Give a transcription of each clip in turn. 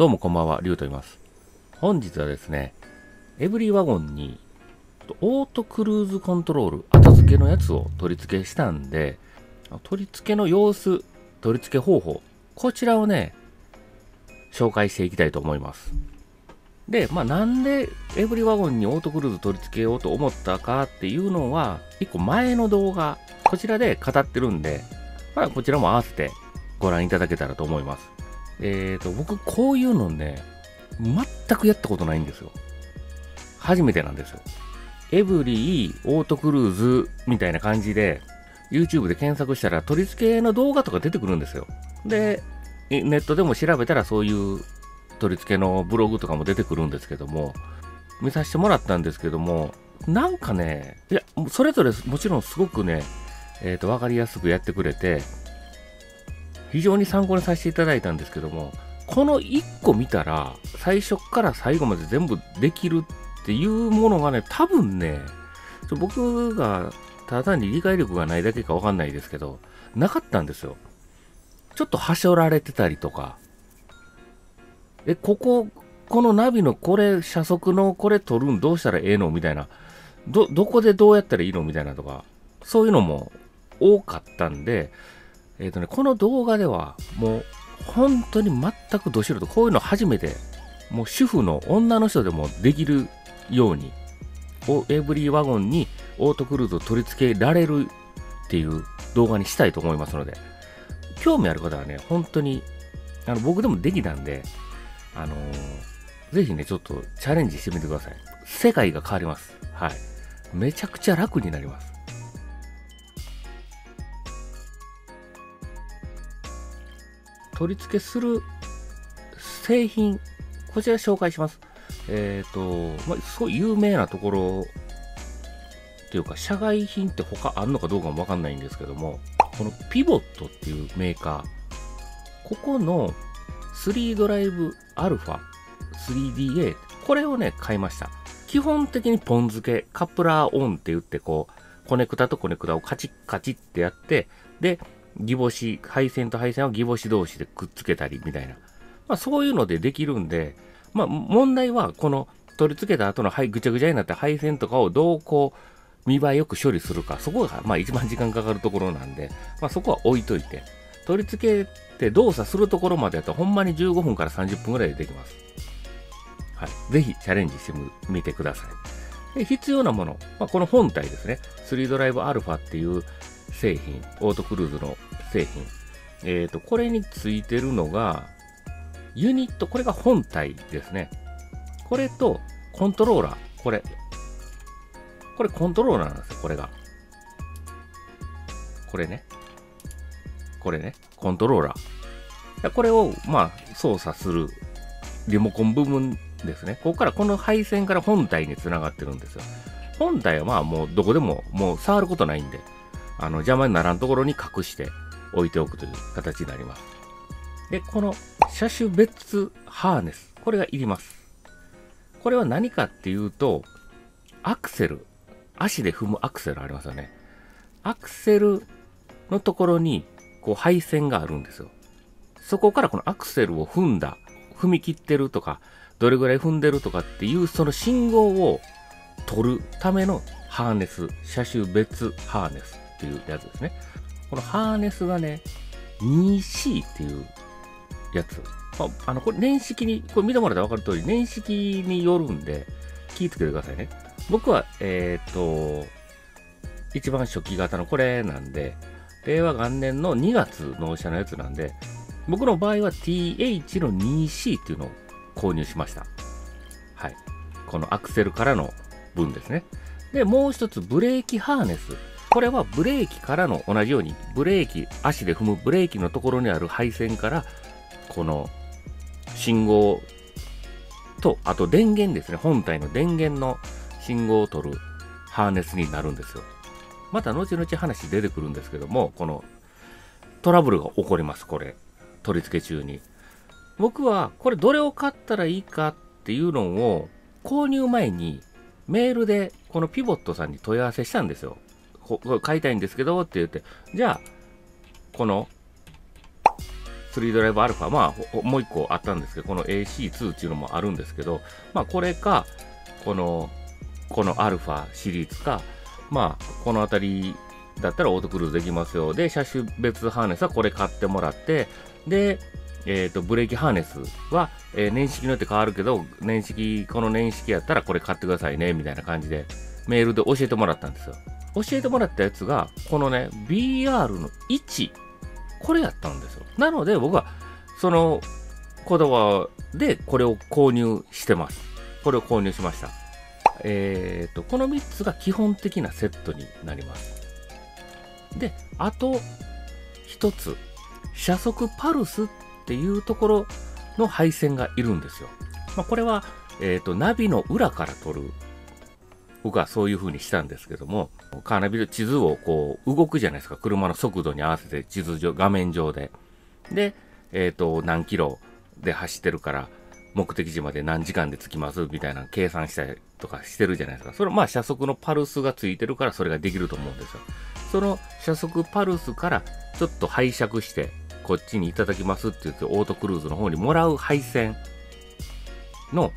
どうもこんばんは、リュウと言います。本日はですね、エブリワゴンにオートクルーズコントロール、後付けのやつを取り付けしたんで、取り付けの様子、取り付け方法、こちらをね、紹介していきたいと思います。で、まあなんでエブリワゴンにオートクルーズ取り付けようと思ったかっていうのは、一個前の動画、こちらで語ってるんで、まあこちらも合わせてご覧いただけたらと思います。えーと、僕こういうのね、全くやったことないんですよ。初めてなんですよ。エブリーオートクルーズみたいな感じで、YouTube で検索したら取り付けの動画とか出てくるんですよ。で、ネットでも調べたらそういう取り付けのブログとかも出てくるんですけども、見させてもらったんですけども、なんかね、いや、それぞれもちろんすごくね、えっ、ー、と、わかりやすくやってくれて、非常に参考にさせていただいたんですけども、この1個見たら、最初から最後まで全部できるっていうものがね、多分ね、僕がただ単に理解力がないだけかわかんないですけど、なかったんですよ。ちょっとはしょられてたりとか、え、ここ、このナビのこれ、車速のこれ取るんどうしたらええのみたいな。ど、どこでどうやったらいいのみたいなとか、そういうのも多かったんで、えっ、ー、とね、この動画ではもう本当に全くど素人、こういうの初めて、もう主婦の女の人でもできるように、エブリーワゴンにオートクルーズを取り付けられるっていう動画にしたいと思いますので、興味ある方はね、本当に、あの僕でもできたんで、あのー、ぜひね、ちょっとチャレンジしてみてください。世界が変わります。はい。めちゃくちゃ楽になります。取り付けする製品、こちら紹介します。えっ、ー、と、まあ、すごい有名なところっていうか、社外品って他あんのかどうかもわかんないんですけども、このピボットっていうメーカー、ここの3ドライブアルファ 3DA、これをね、買いました。基本的にポン付け、カプラーオンって言って、こう、コネクタとコネクタをカチッカチッってやって、で、ギボシ、配線と配線をギボシ同士でくっつけたりみたいな。まあそういうのでできるんで、まあ問題はこの取り付けた後の、ぐちゃぐちゃになった配線とかをどうこう、見栄えよく処理するか、そこがまあ一番時間かかるところなんで、まあそこは置いといて、取り付けて動作するところまでやっとほんまに15分から30分ぐらいでできます。はい。ぜひチャレンジしてみてください。で必要なもの、まあ、この本体ですね。3ドライブアルファっていう製品、オートクルーズの製品。えっ、ー、と、これについてるのが、ユニット、これが本体ですね。これと、コントローラー、これ。これコントローラーなんですよ、これが。これね。これね、コントローラー。これを、まあ、操作するリモコン部分ですね。ここからこの配線から本体につながってるんですよ。本体はまあもうどこでももう触ることないんで、あの邪魔にならんところに隠して置いておくという形になります。で、この車種別ハーネス、これがいります。これは何かっていうと、アクセル、足で踏むアクセルありますよね。アクセルのところに、こう配線があるんですよ。そこからこのアクセルを踏んだ、踏み切ってるとか、どれぐらい踏んでるとかっていうその信号を取るためのハーネス、車種別ハーネスっていうやつですね。このハーネスがね、2C っていうやつ。まあの、これ年式に、これ見てもらったら分かる通り、年式によるんで、気をつけてくださいね。僕は、えっ、ー、と、一番初期型のこれなんで、令和元年の2月納車のやつなんで、僕の場合は TH の 2C っていうのを購入しました。はい。このアクセルからの分ですね。で、もう一つブレーキハーネス。これはブレーキからの同じように、ブレーキ、足で踏むブレーキのところにある配線から、この信号と、あと電源ですね。本体の電源の信号を取るハーネスになるんですよ。また後々話出てくるんですけども、このトラブルが起こります、これ。取り付け中に。僕はこれどれを買ったらいいかっていうのを購入前にメールでこのピボットさんに問い合わせしたんですよ。これ買いたいんですけどって言って、じゃあ、この3ドライブアルファ、まあ、もう一個あったんですけど、この AC2 っていうのもあるんですけど、まあ、これか、この、このアルファシリーズか、まあ、このあたりだったらオートクルーズできますよ。で、車種別ハーネスはこれ買ってもらって、で、えっ、ー、と、ブレーキハーネスは、えー、年式によって変わるけど、年式、この年式やったらこれ買ってくださいね、みたいな感じで、メールで教えてもらったんですよ。教えてもらったやつが、このね、BR の1、これやったんですよ。なので、僕は、その、こだわでこれを購入してます。これを購入しました。えっ、ー、と、この3つが基本的なセットになります。で、あと1つ、車速パルスっていうところの配線がいるんですよ。まあ、これは、えっ、ー、と、ナビの裏から取る。僕はそういう風にしたんですけども、カーナビで地図をこう動くじゃないですか。車の速度に合わせて地図上、画面上で。で、えっ、ー、と、何キロで走ってるから、目的地まで何時間で着きますみたいな計算したりとかしてるじゃないですか。それまあ車速のパルスがついてるからそれができると思うんですよ。その車速パルスからちょっと拝借して、こっちにいただきますって言ってオートクルーズの方にもらう配線の、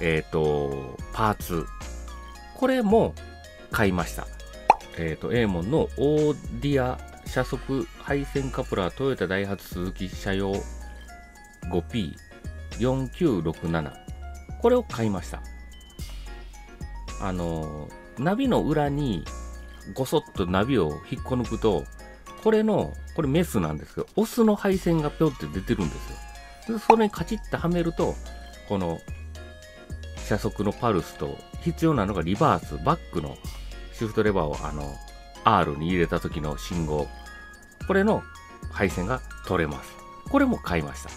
えっ、ー、と、パーツ。これも買いました。えっ、ー、と、エーモンのオーディア車速配線カプラートヨタダイハツ鈴木車用 5P4967 これを買いました。あの、ナビの裏にごそっとナビを引っこ抜くと、これの、これメスなんですけど、オスの配線がぴょって出てるんですよ。で、それにカチッとはめると、この車速のパルスと必要なのがリバース、バックのシフトレバーをあの R に入れた時の信号、これの配線が取れます。これも買いました。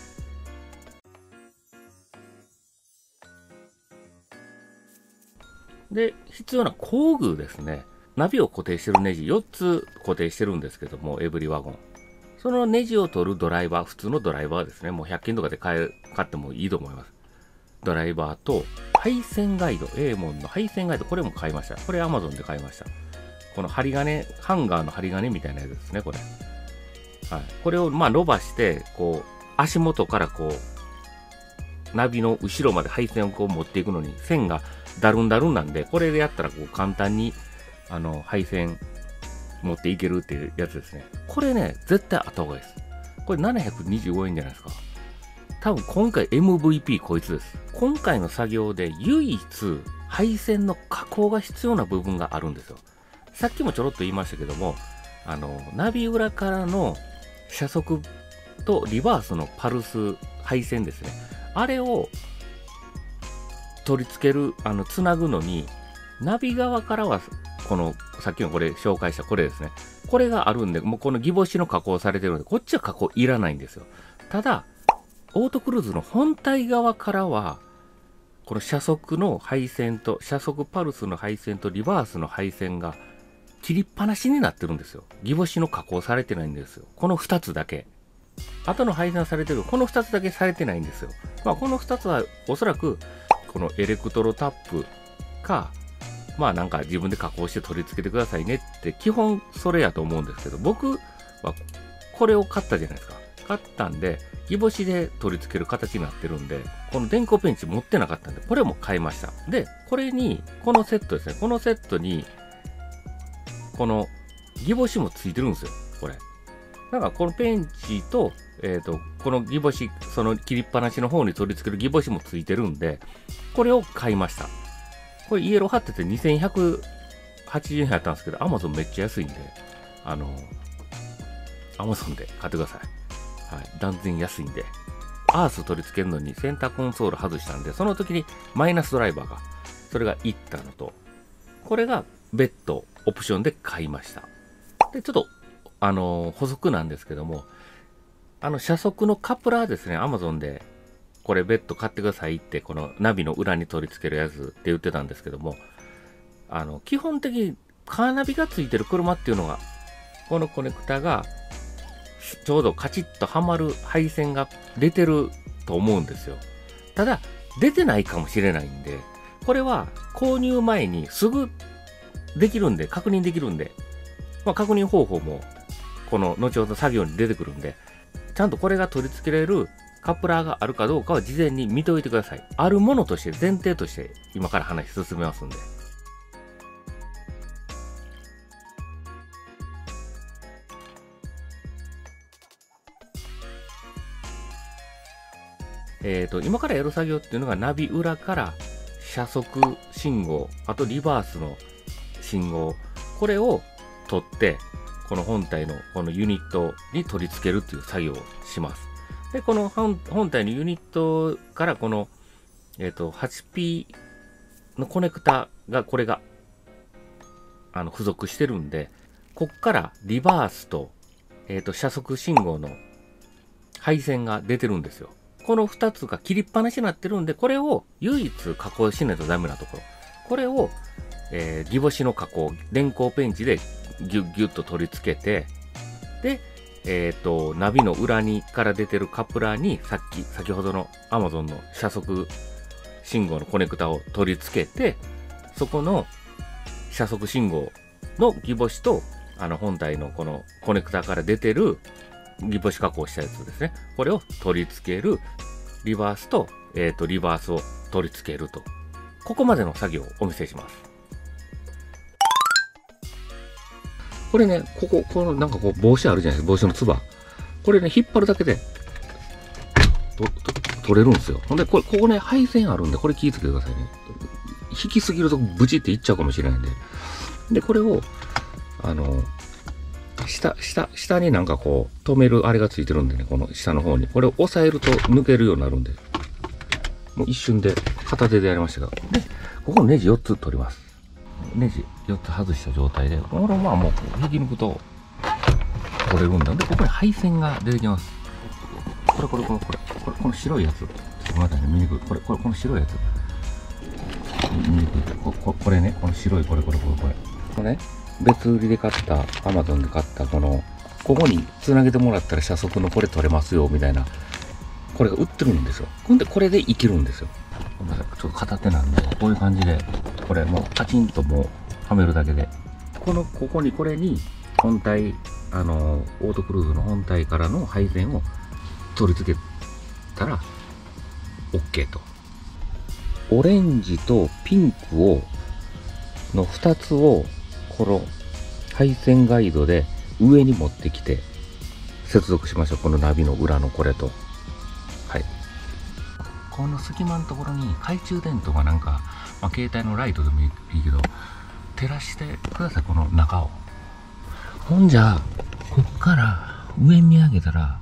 で、必要な工具ですね。ナビを固定してるネジ4つ固定してるんですけども、エブリワゴン。そのネジを取るドライバー、普通のドライバーですね。もう100均とかで買え買ってもいいと思います。ドライバーと、配線ガイド、エーモンの配線ガイド、これも買いました。これ Amazon で買いました。この針金、ハンガーの針金みたいなやつですね、これ。はい。これを、まあ、伸ばして、こう、足元からこう、ナビの後ろまで配線をこう持っていくのに、線がだるんだるんなんで、これでやったらこう簡単にあの、配線持っていけるっていうやつですね。これね、絶対あった方がいいです。これ725円じゃないですか。多分今回 MVP こいつです。今回の作業で唯一配線の加工が必要な部分があるんですよ。さっきもちょろっと言いましたけども、あの、ナビ裏からの車速とリバースのパルス配線ですね。あれを取り付ける、あの、つなぐのに、ナビ側からはこの、さっきのこれ紹介したこれですね。これがあるんで、もうこのギボシの加工されてるので、こっちは加工いらないんですよ。ただ、オートクルーズの本体側からは、この車速の配線と、車速パルスの配線とリバースの配線が切りっぱなしになってるんですよ。ギボシの加工されてないんですよ。この2つだけ。後の配線されてる、この2つだけされてないんですよ。まあ、この2つはおそらく、このエレクトロタップか、まあなんか自分で加工して取り付けてくださいねって基本それやと思うんですけど、僕はこれを買ったじゃないですか。買ったんで、ギボシで取り付ける形になってるんで、この電工ペンチ持ってなかったんで、これも買いました。で、これに、このセットですね。このセットに、このギボシもついてるんですよ。これ。なんかこのペンチと、えっ、ー、と、このギボシ、その切りっぱなしの方に取り付けるギボシもついてるんで、これを買いました。これイエロー貼ってて2180円やったんですけど、アマゾンめっちゃ安いんで、あの、アマゾンで買ってください。はい。断然安いんで。アース取り付けるのにセンターコンソール外したんで、その時にマイナスドライバーが、それがいったのと、これが別途オプションで買いました。で、ちょっと、あの補足なんですけども、あの、車速のカプラーですね、アマゾンでこれ別途買ってくださいって、このナビの裏に取り付けるやつって言ってたんですけども、あの、基本的にカーナビが付いてる車っていうのが、このコネクタがちょうどカチッとはまる配線が出てると思うんですよ。ただ、出てないかもしれないんで、これは購入前にすぐできるんで、確認できるんで、まあ、確認方法も、この後ほど作業に出てくるんで、ちゃんとこれが取り付けられるカップラーがあるかどうかは事前に見ておいてください。あるものとして前提として今から話進めますんで。えっ、と、今からやる作業っていうのがナビ裏から車速信号、あとリバースの信号、これを取って、この本体のこのユニットに取り付けるっていう作業をします。で、この本体のユニットからこの、えっ、ー、と、8P のコネクタが、これが、あの、付属してるんで、こっからリバースと、えっ、ー、と、車速信号の配線が出てるんですよ。この2つが切りっぱなしになってるんで、これを唯一加工しないとダメなところ。これを、えー、ギボシの加工、電光ペンチでギュッギュッと取り付けて、で、えっ、ー、と、ナビの裏にから出てるカプラーに、さっき、先ほどの Amazon の車速信号のコネクタを取り付けて、そこの車速信号のギボシと、あの本体のこのコネクタから出てるリボシ加工したやつですね。これを取り付ける、リバースと、えっ、ー、と、リバースを取り付けると。ここまでの作業をお見せします。これね、ここ、このなんかこう帽子あるじゃないですか、帽子のつば。これね、引っ張るだけで、と、と、取れるんですよ。ほんで、これ、ここね、配線あるんで、これ気をつけてくださいね。引きすぎるとブチっていっちゃうかもしれないんで。で、これを、あの、下、下、下になんかこう、止めるあれがついてるんでね、この下の方に。これを押さえると抜けるようになるんで。もう一瞬で、片手でやりましたが。で、ここネジ4つ取ります。ネジ4つ外した状態で、これまあもう引き抜くと取れるんだ。で、ここに配線が出てきます。これこれこれこれ、これこの白いやつ。ちょっと待ってね、見にくい。これ、これ、この白いやつ。見にくい。こここれね、この白い、これこれこれこれ。これね、別売りで買った、アマゾンで買った、この、ここに繋げてもらったら車速のこれ取れますよ、みたいな、これが売ってるんですよ。ほんで、これでいけるんですよ。ごめんなさい、ちょっと片手なんで、こういう感じで、これもうパチンともうはめるだけで。この、ここに、これに、本体、あの、オートクルーズの本体からの配線を取り付けたら、OK と。オレンジとピンクを、の2つをこの配線ガイドで上に持ってきて接続しましょう。このナビの裏のこれと。はい。この隙間のところに懐中電灯がなんか、まあ、携帯のライトでもいいけど、照らしてください、この中を。ほんじゃ、こっから上見上げたら、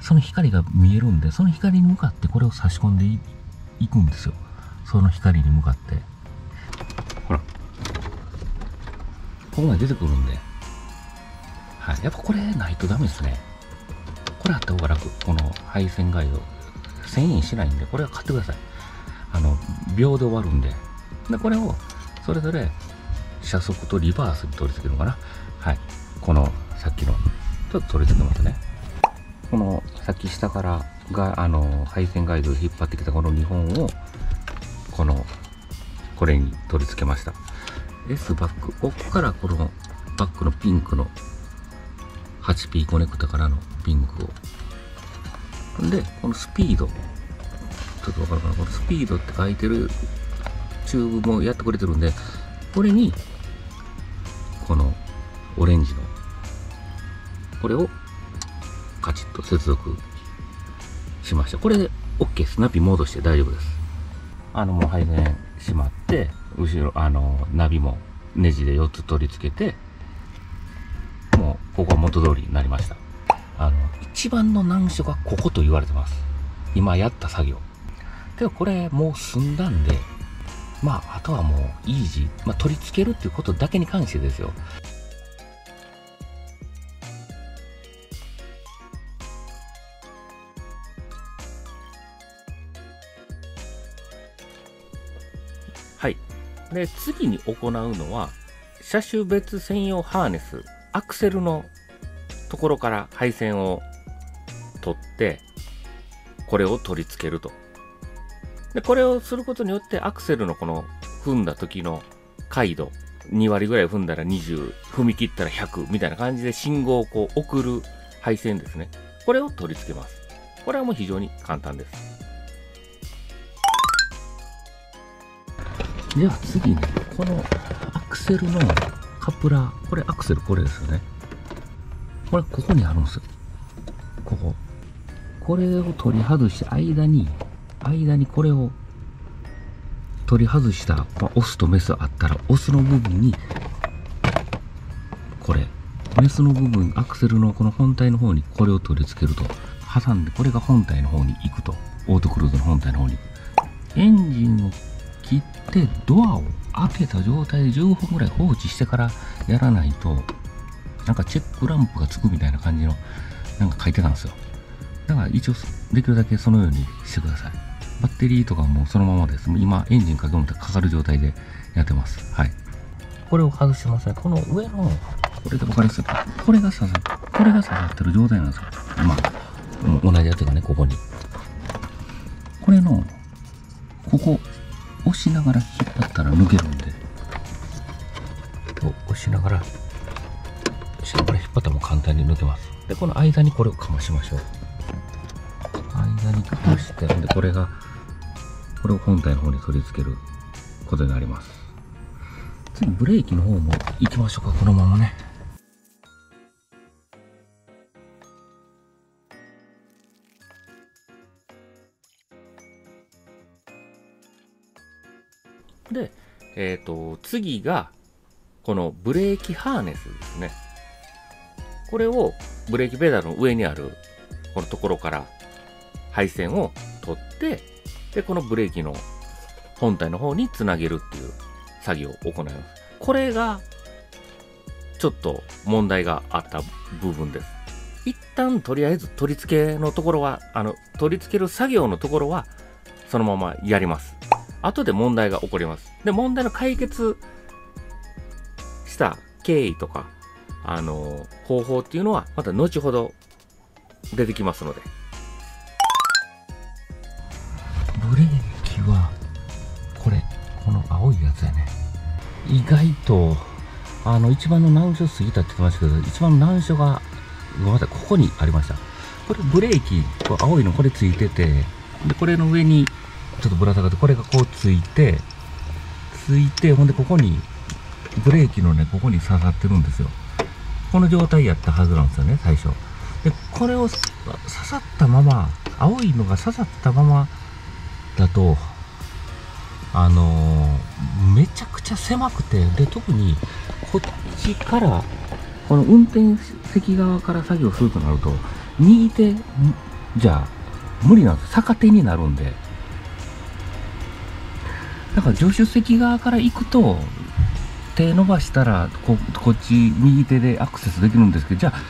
その光が見えるんで、その光に向かってこれを差し込んでいくんですよ。その光に向かって。ほら。ここまで出てくるんで。はい。やっぱこれないとダメですね。これあった方が楽。この配線ガイド。1000円しないんで、これは買ってください。あの、秒で終わるんで。で、これを、それぞれ、車速とリバースに取り付けるのかな。はい。この、さっきの、ちょっと取り付けますね。この、さっき下からが、あの、配線ガイドで引っ張ってきたこの2本を、この、これに取り付けました。S バック。ここからこのバックのピンクの 8P コネクタからのピンクを。で、このスピード。ちょっとわかるかなこのスピードって書いてるチューブもやってくれてるんで、これに、このオレンジの、これをカチッと接続しました。これで OK。スナピ戻して大丈夫です。あの、もう配線しまって、後ろ、あの、ナビもネジで4つ取り付けて、もう、ここは元通りになりました。あの、一番の難所がここと言われてます。今やった作業。けどこれもう済んだんで、まあ、あとはもうイージー。まあ、取り付けるっていうことだけに関してですよ。で、次に行うのは、車種別専用ハーネス、アクセルのところから配線を取って、これを取り付けると。で、これをすることによってアクセルのこの踏んだ時の回度、2割ぐらい踏んだら20、踏み切ったら100みたいな感じで信号をこう送る配線ですね。これを取り付けます。これはもう非常に簡単です。じゃあ次に、このアクセルのカプラー、これアクセルこれですよね。これここにあるんですよ。ここ。これを取り外して間に、間にこれを取り外した、まあ、オスとメスあったら、オスの部分に、これ、メスの部分、アクセルのこの本体の方にこれを取り付けると、挟んで、これが本体の方に行くと。オートクルーズの本体の方に。エンジンを切ってドアを開けた状態で15分ぐらい放置してからやらないと、なんかチェックランプがつくみたいな感じの、なんか書いてたんですよ。だから一応、できるだけそのようにしてください。バッテリーとかもそのままです。今、エンジンかけもってかかる状態でやってます。はい。これを外してますね。この上の、これで分かりやすい。これが刺さこれが刺さってる状態なんですよ。まあ、同じやつがね、ここに。これの、ここ、押しながら引っ張ったら抜けるんで、押しながら、押しながら引っ張ったらも簡単に抜けます。で、この間にこれをかましましょう。間にかましてで、これが、これを本体の方に取り付けることになります。次、ブレーキの方も行きましょうか、このままね。えっ、ー、と、次が、このブレーキハーネスですね。これをブレーキペダルの上にあるこのところから配線を取って、で、このブレーキの本体の方につなげるっていう作業を行います。これが、ちょっと問題があった部分です。一旦とりあえず取り付けのところは、あの、取り付ける作業のところは、そのままやります。後で問題が起こります。で、問題の解決した経緯とか、あの、方法っていうのは、また後ほど出てきますので。ブレーキは、これ、この青いやつやね。意外と、あの、一番の難所過ぎたって言ってましたけど、一番の難所が、ごめんなさい、ここにありました。これブレーキ、青いのこれついてて、で、これの上に、ちょっとぶら下がって、これがこうついて、ついて、ほんでここに、ブレーキのね、ここに刺さってるんですよ。この状態やったはずなんですよね、最初。で、これを刺さったまま、青いのが刺さったままだと、あのー、めちゃくちゃ狭くて、で、特に、こっちから、この運転席側から作業するとなると、右手、じゃあ、無理なんです。逆手になるんで。だから助手席側から行くと、手伸ばしたらこ、っち右手でアクセスできるんですけど、じゃあ、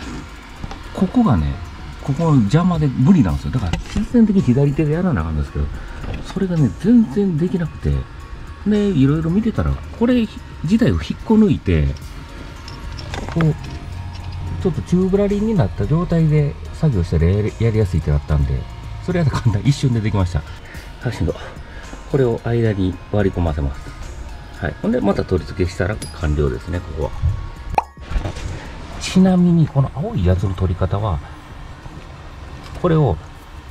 ここがね、ここの邪魔で無理なんですよ。だから必然的に左手でやらなあかんですけど、それがね、全然できなくて、で、いろいろ見てたら、これ自体を引っこ抜いて、こう、ちょっとチューブラリンになった状態で作業したらやりやすいってなったんで、それは簡単、一瞬でできました。橋の、これを間に割り込ませます。はい。ほんで、また取り付けしたら完了ですね、ここは。ちなみに、この青いやつの取り方は、これを、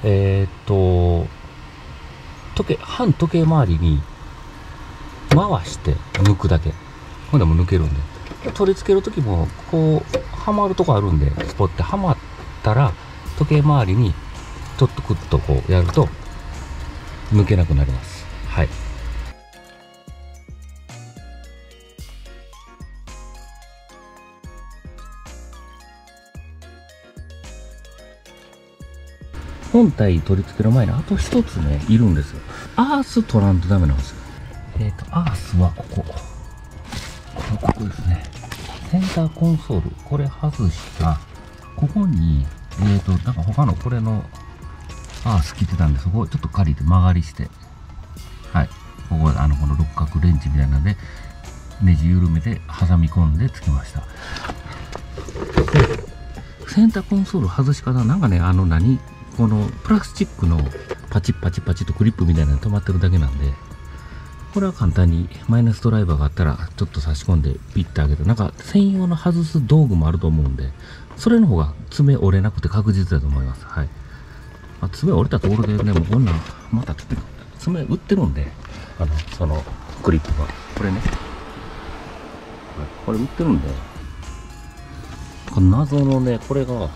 えー、っと、時計、反時計回りに回して抜くだけ。ほんでも抜けるんで。取り付けるときも、こう、はまるとこあるんで、スポってはまったら、時計回りに、ちょっとクッとこうやると、抜けなくなります。はい。本体取り付ける前にあと一つね、いるんですよ。アース取らんとダメなんですよ。えっ、ー、と、アースはここ。ここですね。センターコンソール。これ外した。ここに、えっ、ー、と、なんか他のこれのアース切ってたんで、そこをちょっと借りて曲がりして。はい。ここ、あの、この六角レンチみたいなので、ネジ緩めて挟み込んでつけました。で、センターコンソール外し方、なんかね、あの何、このプラスチックのパチッパチッパチッとクリップみたいなの止まってるだけなんで、これは簡単にマイナスドライバーがあったらちょっと差し込んでピッてあげるなんか専用の外す道具もあると思うんでそれの方が爪折れなくて確実だと思いますはい、まあ、爪折れたところでねもうこんなんまた爪売ってるんであのそのクリップがこれね、はい、これ売ってるんでこの謎のねこれが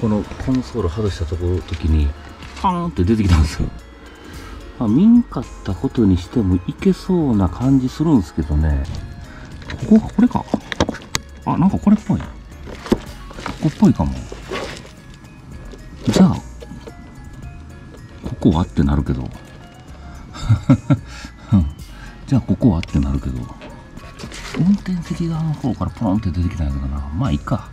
このコンソール外したところ時にパーンって出てきたんですよまあ、見んかったことにしてもいけそうな感じするんですけどね。ここ、これか。あ、なんかこれっぽい。ここっぽいかも。じゃあ、ここはってなるけど。じゃあ、ここはってなるけど。運転席側の方からポンって出てきたんやけどな。まあ、いいか。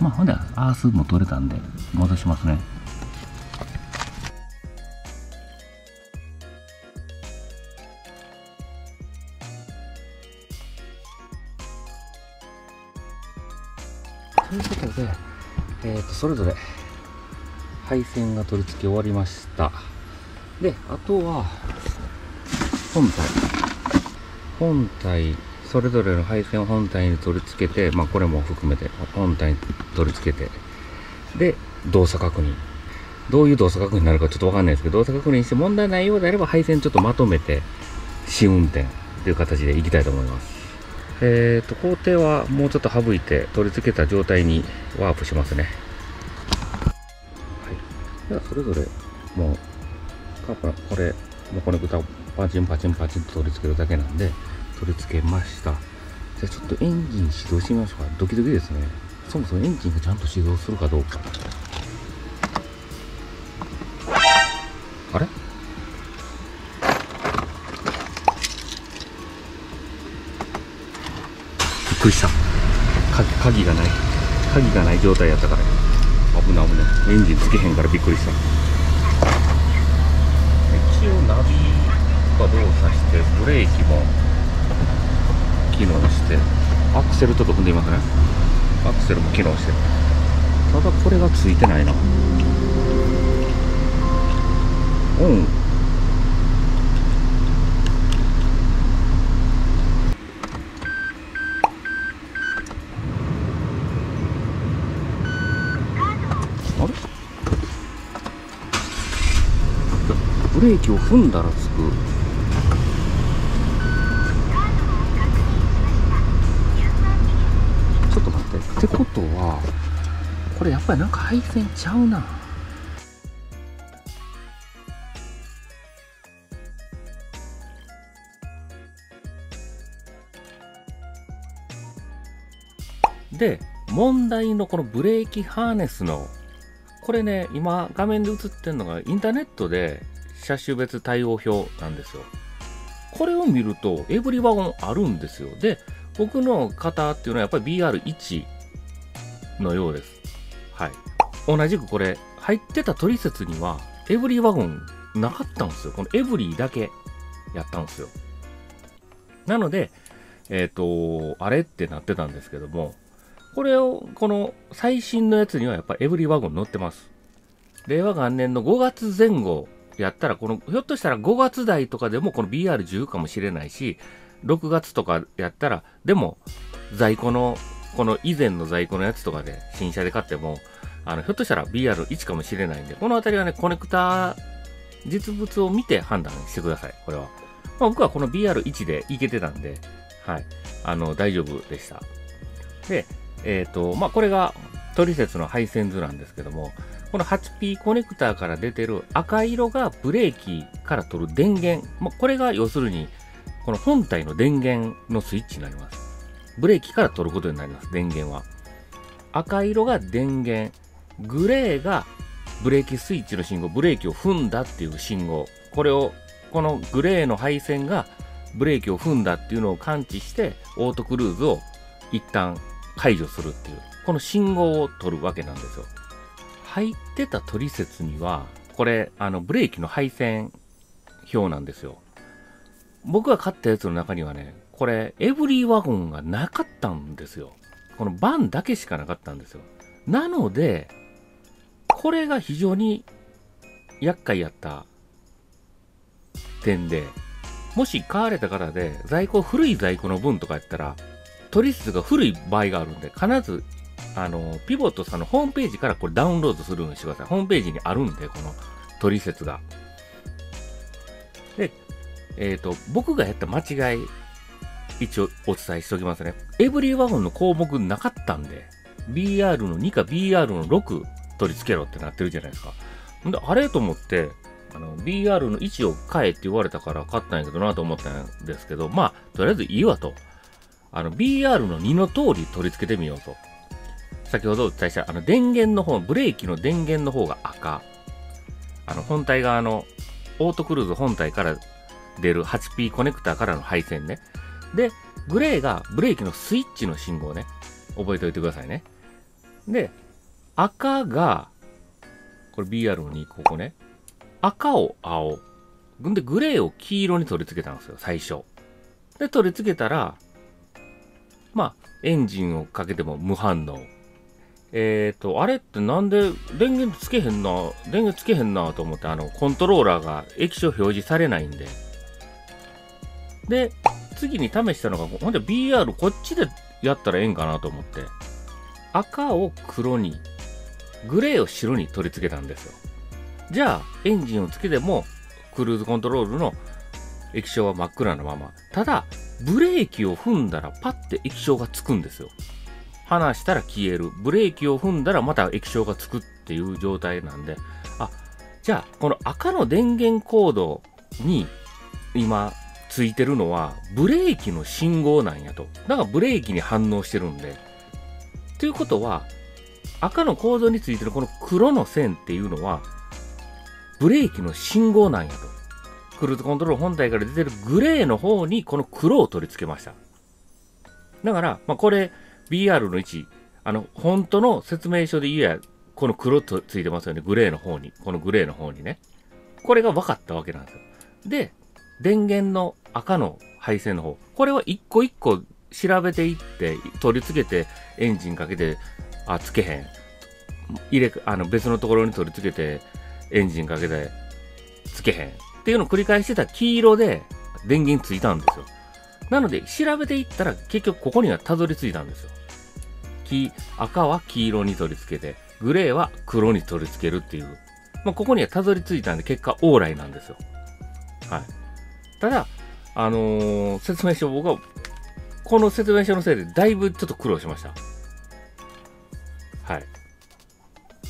まあ、ほんで、アースも取れたんで、戻しますね。ということで、えー、とそれぞれ配線が取り付け終わりましたであとは本体本体それぞれの配線を本体に取り付けてまあこれも含めて本体に取り付けてで動作確認どういう動作確認になるかちょっとわかんないですけど動作確認して問題ないようであれば配線ちょっとまとめて試運転という形でいきたいと思いますえーと、工程はもうちょっと省いて取り付けた状態にワープしますね。はい。では、それぞれもう、これ、もうコネクタをパチンパチンパチンと取り付けるだけなんで、取り付けました。じゃあちょっとエンジン始動してみましょうか。ドキドキですね。そもそもエンジンがちゃんと始動するかどうか。あれ？びっくりした鍵がない鍵がない状態やったから危ない危ないエンジンつけへんからびっくりした応ナビが動作してブレーキも機能してアクセルちょっと踏んでいますねアクセルも機能してただこれがついてないな。オン。レーキを踏んだらつく。ちょっと待って。ってことはこれやっぱりなんか配線ちゃうな。で問題のこのブレーキハーネスのこれね今画面で映ってるのがインターネットで車種別対応表なんですよ。これを見ると、エブリワゴンあるんですよ。で、僕の型っていうのはやっぱり BR1 のようです。はい。同じくこれ、入ってた取説には、エブリワゴンなかったんですよ。このエブリだけやったんですよ。なので、えっ、ー、と、あれってなってたんですけども、これを、この最新のやつにはやっぱエブリワゴン載ってます。令和元年の5月前後やったら、この、ひょっとしたら5月台とかでもこの BR10 かもしれないし、6月とかやったら、でも、在庫の、この以前の在庫のやつとかで、新車で買っても、あの、ひょっとしたら BR1 かもしれないんで、このあたりはね、コネクタ実物を見て判断してください、これは。まあ、僕はこの BR1 でいけてたんで、はい、あの、大丈夫でした。で、えっ、ー、と、まあ、これが、トリセツの配線図なんですけども、この 8P コネクターから出てる赤色がブレーキから取る電源。まこれが要するに、この本体の電源のスイッチになります。ブレーキから取ることになります、電源は。赤色が電源。グレーがブレーキスイッチの信号、ブレーキを踏んだっていう信号。これを、このグレーの配線がブレーキを踏んだっていうのを感知して、オートクルーズを一旦解除するっていう、この信号を取るわけなんですよ。入ってた取説には、これ、あの、ブレーキの配線表なんですよ。僕が買ったやつの中にはね、これ、エブリーワゴンがなかったんですよ。このバンだけしかなかったんですよ。なので、これが非常に厄介やった点で、もし買われた方で在庫古い在庫の分とかやったら取り質が古い場合があるんで必ずあのピボットさんのホームページからこれダウンロードするようにしてくださいホームページにあるんでこの取説がでえっ、ー、と僕がやった間違い一応お伝えしておきますねエブリーワゴンの項目なかったんで BR の2か BR の6取り付けろってなってるじゃないですかんであれと思ってあの、BR の1を買えって言われたから買ったんやけどなと思ったんですけど、まあ、とりあえずいいわと。あの、BR の2の通り取り付けてみようと。先ほどお伝えした、あの、電源の方、ブレーキの電源の方が赤。あの、本体側の、オートクルーズ本体から出る 8P コネクターからの配線ね。で、グレーがブレーキのスイッチの信号ね。覚えておいてくださいね。で、赤が、これ BR の2、ここね。赤を青。で、グレーを黄色に取り付けたんですよ、最初。で、取り付けたら、まあ、エンジンをかけても無反応。えっ、ー、と、あれってなんで電源つけへんな、電源つけへんなと思って、あの、コントローラーが液晶表示されないんで。で、次に試したのが、ほんで BR こっちでやったらええんかなと思って、赤を黒に、グレーを白に取り付けたんですよ。じゃあ、エンジンをつけても、クルーズコントロールの液晶は真っ暗なまま。ただ、ブレーキを踏んだらパッて液晶がつくんですよ。離したら消える。ブレーキを踏んだらまた液晶がつくっていう状態なんで、あ、じゃあ、この赤の電源コードに今ついてるのはブレーキの信号なんやと。だからブレーキに反応してるんで。ということは、赤のコードについてるこの黒の線っていうのは、ブレーキの信号なんやと。クルーズコントロール本体から出てるグレーの方にこの黒を取り付けました。だから、まあ、これ BR の位置、あの、本当の説明書で言えや、この黒とついてますよね。グレーの方に。このグレーの方にね。これが分かったわけなんですよ。で、電源の赤の配線の方。これは一個一個調べていって、取り付けて、エンジンかけて、あ、つけへん。入れ、あの、別のところに取り付けて、エンジンかけてつけへんっていうのを繰り返してた黄色で電源ついたんですよ。なので調べていったら結局ここにはたどり着いたんですよ。黄赤は黄色に取り付けて、グレーは黒に取り付けるっていう。まあ、ここにはたどり着いたんで結果往来なんですよ。はい。ただ、あのー、説明書、僕は、この説明書のせいでだいぶちょっと苦労しました。はい。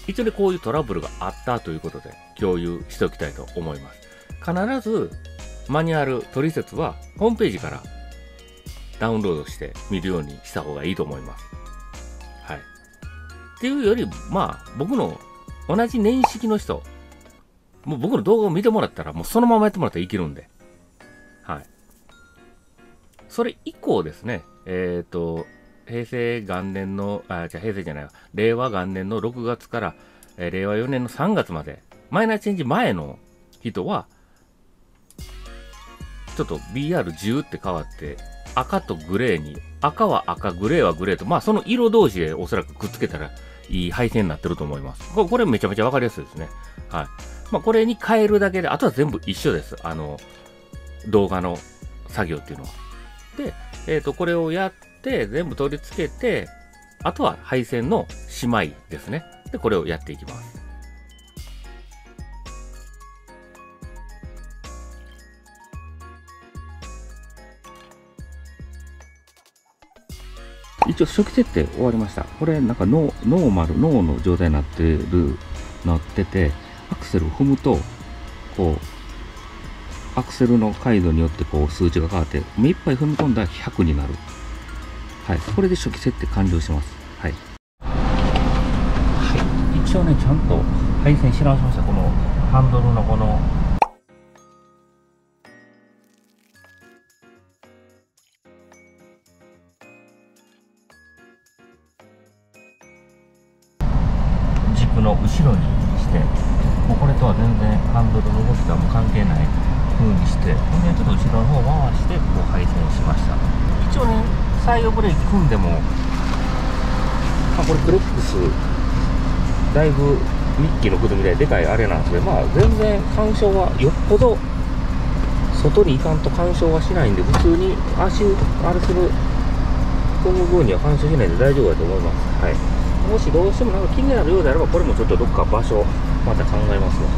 一応ね、こういうトラブルがあったということで共有しておきたいと思います。必ずマニュアル、取説はホームページからダウンロードして見るようにした方がいいと思います。はい。っていうより、まあ、僕の同じ年式の人、もう僕の動画を見てもらったら、もうそのままやってもらったらいけるんで。はい。それ以降ですね、えっ、ー、と、平成元年の、あ、じゃ平成じゃないわ、令和元年の6月から、えー、令和4年の3月まで、マイナーチェンジ前の人は、ちょっと BR10 って変わって、赤とグレーに、赤は赤、グレーはグレーと、まあその色同士でおそらくくっつけたらいい配線になってると思います。これこれめちゃめちゃわかりやすいですね。はい。まあこれに変えるだけで、あとは全部一緒です。あの、動画の作業っていうのは。で、えっ、ー、と、これをやって全部取り付けて、あとは配線のしまいですね。で、これをやっていきます。一応初期設定終わりました。これなんかノノーマル、ノーの状態になってる、なってて、アクセルを踏むと、こう、アクセルの回度によってこう数値が変わって、目いっぱい踏み込んだら100になる。はい、これで初期設定完了します。はい。はい、一応ね、ちゃんと配線し直しました。このハンドルのこのの後ろにして、もうこれとは全然ハンドルの動きがもう関係ない風にして、ほんでちょっと後ろの方を回して、こう配線しました。一応ね、サイドブレーキ組んでも、あ、これクレックスだいぶミッキーのことみたいでかいあれなんですけどまあ全然干渉はよっぽど外に行かんと干渉はしないんで普通に足あれする踏む分には干渉しないんで大丈夫だと思いますはいもしどうしてもなんか気になるようであればこれもちょっとどっか場所また考えますわ。